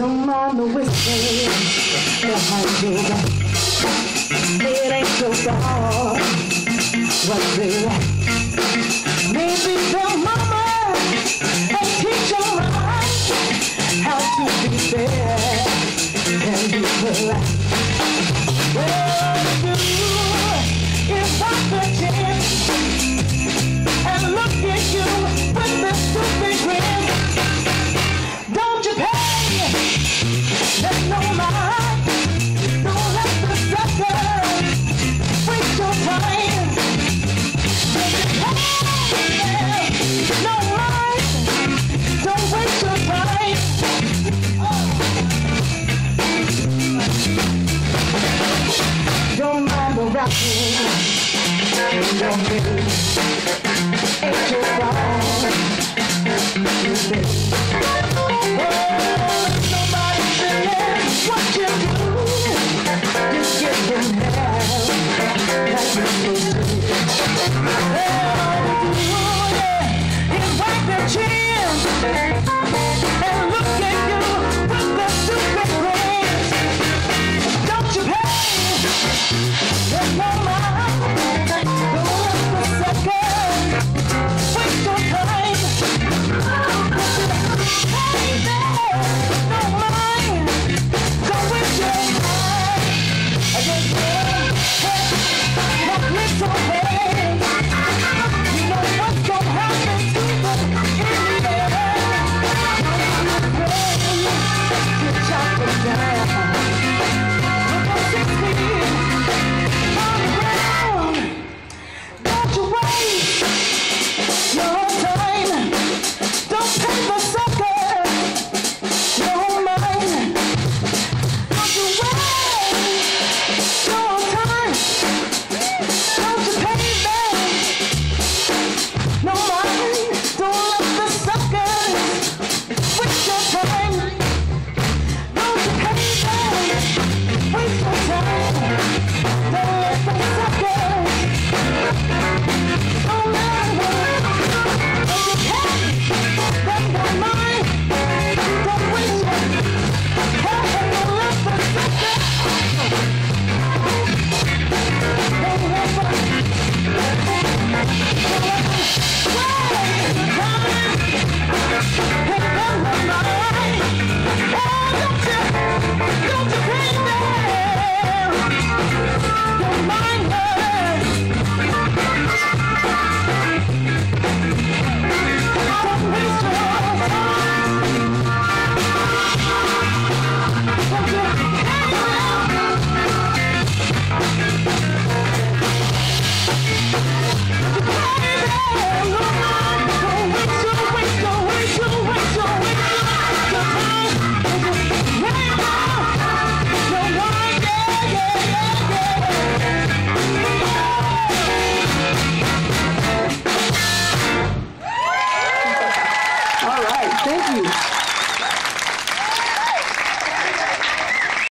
Don't mind the whiskey. It ain't so far. But baby, maybe tell mama and teach her right how to be fair and be polite. Thank. Ain't? You Thank you.